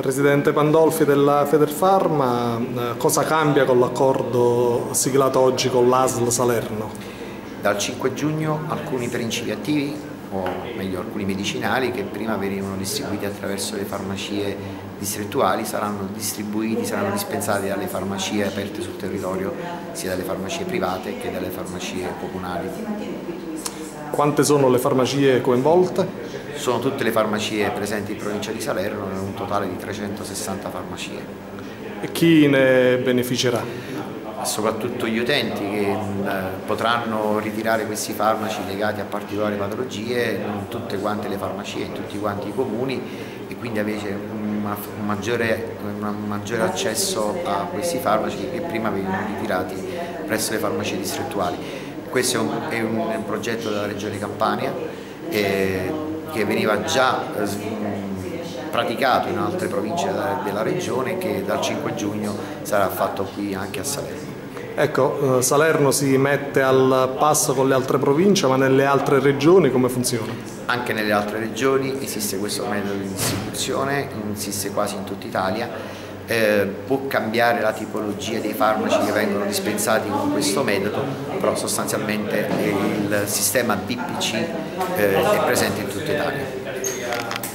Presidente Pandolfi della Federfarma, eh, cosa cambia con l'accordo siglato oggi con l'ASL Salerno? Dal 5 giugno alcuni principi attivi, o meglio alcuni medicinali che prima venivano distribuiti attraverso le farmacie distrettuali saranno distribuiti, saranno dispensati dalle farmacie aperte sul territorio, sia dalle farmacie private che dalle farmacie comunali. Quante sono le farmacie coinvolte? Sono tutte le farmacie presenti in provincia di Salerno, un totale di 360 farmacie. E chi ne beneficerà? Soprattutto gli utenti che potranno ritirare questi farmaci legati a particolari patologie in tutte quante le farmacie, in tutti quanti i comuni e quindi avere un maggiore, un maggiore accesso a questi farmaci che prima venivano ritirati presso le farmacie distrettuali. Questo è un, è un progetto della Regione Campania. E che veniva già eh, praticato in altre province della regione che dal 5 giugno sarà fatto qui anche a Salerno. Ecco, eh, Salerno si mette al passo con le altre province, ma nelle altre regioni come funziona? Anche nelle altre regioni esiste questo metodo di distribuzione, esiste quasi in tutta Italia eh, può cambiare la tipologia dei farmaci che vengono dispensati con questo metodo, però sostanzialmente il sistema BPC eh, è presente in tutta Italia.